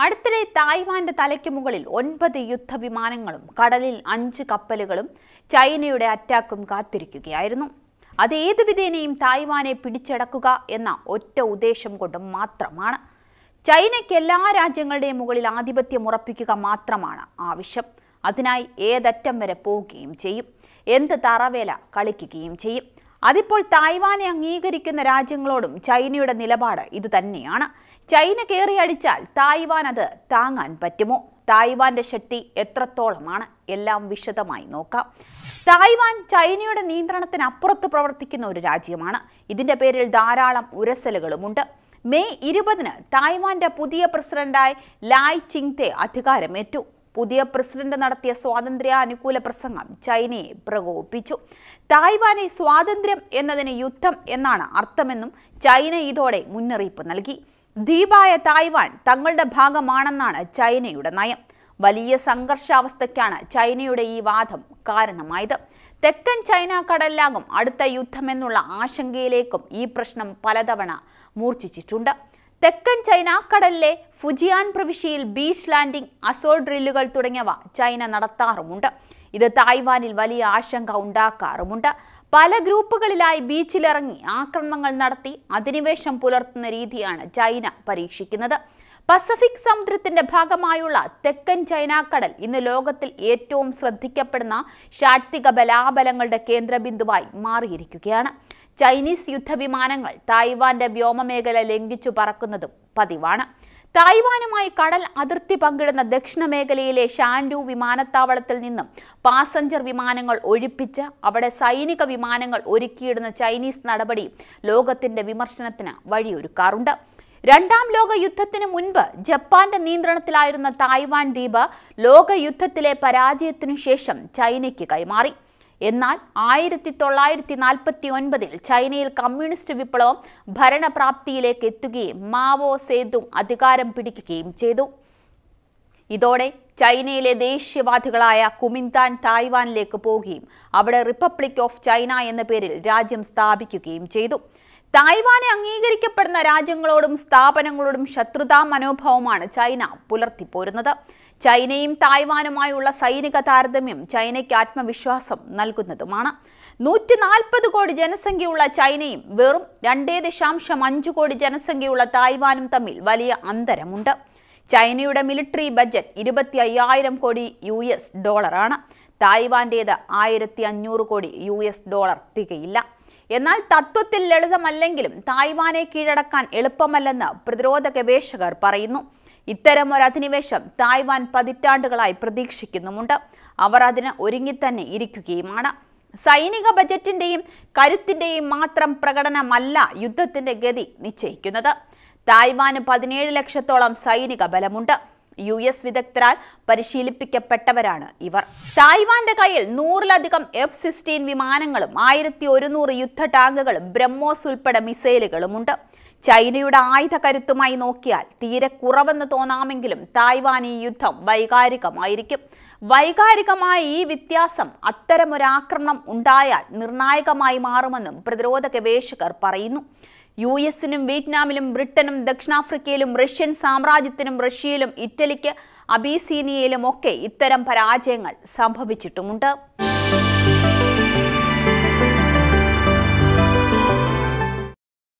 അടുത്തിടെ തായ്വാന്റെ തലയ്ക്ക് മുകളിൽ ഒൻപത് യുദ്ധവിമാനങ്ങളും കടലിൽ അഞ്ച് കപ്പലുകളും ചൈനയുടെ അറ്റാക്കും കാത്തിരിക്കുകയായിരുന്നു. അത് ഏതു വിധേനയും തായ്വാനെ പിടിച്ചടക്കുക എന്ന ഒറ്റ ഉദ്ദേശം കൊണ്ട് മാത്രമാണ്. ചൈനയ്ക്ക് എല്ലാ രാജ്യങ്ങളുടെയും മുകളിൽ ആധിപത്യം ഉറപ്പിക്കുക മാത്രമാണ് ആവശ്യം. അതിനായി ഏതറ്റം വരെ പോവുകയും ചെയ്യും. എന്ത് തറവേല കളിക്കുകയും ചെയ്യും. അതിപ്പോൾ തായ്വാനെ അംഗീകരിക്കുന്ന രാജ്യങ്ങളോടും ചൈനയുടെ നിലപാട് ഇതുതന്നെയാണ് ചൈന കയറിയടിച്ചാൽ തായ്വാൻ അത് താങ്ങാൻ പറ്റുമോ? തായ്വാന്റെ ശക്തി എത്രത്തോളമാണ്? എല്ലാം വിശദമായി നോക്കാം. തായ്വാൻ ചൈനയുടെ നിയന്ത്രണത്തിന് അപ്പുറത്ത് പ്രവർത്തിക്കുന്ന ഒരു രാജ്യമാണ്. ഇതിന്റെ പേരിൽ ധാരാളം ഉരസലുകളുമുണ്ട്. മെയ് ഇരുപതിന് തായ്വാന്റെ പുതിയ പ്രസിഡന്റായി ലായ് ചിങ്തെ അധികാരമേറ്റു. പുതിയ പ്രസിഡന്റ് നടത്തിയ സ്വാതന്ത്ര്യ അനുകൂല പ്രസംഗം ചൈനയെ പ്രകോപിപ്പിച്ചു. തായ്വാനെ സ്വാതന്ത്ര്യം എന്നതിന് യുദ്ധം എന്നാണ് അർത്ഥമെന്നും ചൈന ഇതോടെ മുന്നറിയിപ്പ് നൽകി. ദ്വീപായ തായ്വാൻ തങ്ങളുടെ ഭാഗമാണെന്നാണ് ചൈനയുടെ നയം. വലിയ സംഘർഷാവസ്ഥയ്ക്കാണ് ചൈനയുടെ ഈ വാദം കാരണമായത്. തെക്കൻ ചൈന കടലിലാകും അടുത്ത യുദ്ധമെന്നുള്ള ആശങ്കയിലേക്കും ഈ പ്രശ്നം പലതവണ മൂർച്ഛിച്ചിട്ടുണ്ട്. തെക്കൻ ചൈന കടലിലെ ഫുജിയാൻ പ്രവിശ്യയിൽ ബീച്ച് ലാൻഡിംഗ് അസോ ഡ്രില്ലുകൾ തുടങ്ങിയവ ചൈന നടത്താറുമുണ്ട്. ഇത് തായ്വാനിൽ വലിയ ആശങ്ക ഉണ്ടാക്കാറുമുണ്ട്. പല ഗ്രൂപ്പുകളിലായി ബീച്ചിലിറങ്ങി ആക്രമണങ്ങൾ നടത്തി അധിനിവേശം പുലർത്തുന്ന രീതിയാണ് ചൈന പരീക്ഷിക്കുന്നത്. പസഫിക് സമുദ്രത്തിന്റെ ഭാഗമായുള്ള തെക്കൻ ചൈനാക്കടൽ ഇന്ന് ലോകത്തിൽ ഏറ്റവും ശ്രദ്ധിക്കപ്പെടുന്ന ശാക്തിക ബലാബലങ്ങളുടെ കേന്ദ്രബിന്ദുവായി മാറിയിരിക്കുകയാണ്. ചൈനീസ് യുദ്ധവിമാനങ്ങൾ തായ്വാന്റെ വ്യോമമേഖല ലംഘിച്ചു പറക്കുന്നതും പതിവാണ്. തായ്വാനുമായി കടൽ അതിർത്തി പങ്കിടുന്ന ദക്ഷിണ മേഖലയിലെ ഷാൻഡു വിമാനത്താവളത്തിൽ നിന്നും പാസഞ്ചർ വിമാനങ്ങൾ ഒഴിപ്പിച്ച് അവിടെ സൈനിക വിമാനങ്ങൾ ഒരുക്കിയിടുന്ന ചൈനീസ് നടപടി ലോകത്തിന്റെ വിമർശനത്തിന് വഴിയൊരുക്കാറുണ്ട്. രണ്ടാം ലോക യുദ്ധത്തിന് മുൻപ് ജപ്പാന്റെ നിയന്ത്രണത്തിലായിരുന്ന തായ്വാൻ ദ്വീപ് ലോക യുദ്ധത്തിലെ പരാജയത്തിനു ശേഷം ചൈനയ്ക്ക് കൈമാറി. എന്നാൽ ആയിരത്തി തൊള്ളായിരത്തി നാൽപ്പത്തി ഒൻപതിൽ ചൈനയിൽ കമ്മ്യൂണിസ്റ്റ് വിപ്ലവം ഭരണപ്രാപ്തിയിലേക്ക് എത്തുകയും മാവോ സേതു അധികാരം പിടിക്കുകയും ചെയ്തു. ഇതോടെ ചൈനയിലെ ദേശീയവാദികളായ കുമിന്താൻ തായ്വാനിലേക്ക് പോവുകയും അവിടെ റിപ്പബ്ലിക് ഓഫ് ചൈന എന്ന പേരിൽ രാജ്യം സ്ഥാപിക്കുകയും ചെയ്തു. തായ്വാനെ അംഗീകരിക്കപ്പെടുന്ന രാജ്യങ്ങളോടും സ്ഥാപനങ്ങളോടും ശത്രുതാ മനോഭാവമാണ് ചൈന പുലർത്തിപ്പോരുന്നത്. ചൈനയും തായ്വാനുമായുള്ള സൈനിക താരതമ്യം ചൈനയ്ക്ക് ആത്മവിശ്വാസം നൽകുന്നതുമാണ്. നൂറ്റി നാൽപ്പത് കോടി ജനസംഖ്യയുള്ള ചൈനയും വെറും രണ്ടേ ദശാംശം അഞ്ച് കോടി ജനസംഖ്യയുള്ള തായ്വാനും തമ്മിൽ വലിയ അന്തരമുണ്ട്. ചൈനയുടെ മിലിറ്ററി ബജറ്റ് ഇരുപത്തി അയ്യായിരം കോടി യു എസ് ഡോളറാണ്. തായ്വാന്റേത് ആയിരത്തി അഞ്ഞൂറ് കോടി യു എസ് ഡോളർ തികയില്ല. എന്നാൽ തത്വത്തിൽ ലളിതമല്ലെങ്കിലും തായ്വാനെ കീഴടക്കാൻ എളുപ്പമല്ലെന്ന് പ്രതിരോധ ഗവേഷകർ പറയുന്നു. ഇത്തരം ഒരു അധിനിവേശം തായ്വാൻ പതിറ്റാണ്ടുകളായി പ്രതീക്ഷിക്കുന്നുമുണ്ട്. അവർ അതിന് ഒരുങ്ങിത്തന്നെ ഇരിക്കുകയുമാണ്. സൈനിക ബജറ്റിന്റെയും കരുത്തിന്റെയും മാത്രം പ്രകടനമല്ല യുദ്ധത്തിന്റെ ഗതി നിശ്ചയിക്കുന്നത്. തായ്വാന് പതിനേഴ് ലക്ഷത്തോളം സൈനിക ബലമുണ്ട്. യു എസ് വിദഗ്ധരാൽ പരിശീലിപ്പിക്കപ്പെട്ടവരാണ് ഇവർ. തായ്വാന്റെ കയ്യിൽ നൂറിലധികം എഫ് സിക്സ്റ്റീൻ വിമാനങ്ങളും ആയിരത്തി ഒരുന്നൂറ് യുദ്ധ ടാങ്കുകളും ബ്രഹ്മോസ് ഉൾപ്പെടെ മിസൈലുകളുമുണ്ട്. ചൈനയുടെ ആയുധ കരുത്തുമായി നോക്കിയാൽ തീരെ കുറവെന്ന് തോന്നാമെങ്കിലും തായ്വാൻ ഈ യുദ്ധം വൈകാരികമായിരിക്കും. വൈകാരികമായ ഈ വ്യത്യാസം അത്തരമൊരാക്രമണം ഉണ്ടായാൽ നിർണായകമായി മാറുമെന്നും പ്രതിരോധ ഗവേഷകർ പറയുന്നു. യു എസിനും വിയറ്റ്നാമിലും ബ്രിട്ടനും ദക്ഷിണാഫ്രിക്കയിലും റഷ്യൻ സാമ്രാജ്യത്തിനും റഷ്യയിലും ഇറ്റലിക്ക് അബീസീനിയയിലും ഒക്കെ ഇത്തരം പരാജയങ്ങൾ സംഭവിച്ചിട്ടുമുണ്ട്.